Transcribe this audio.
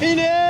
Inês!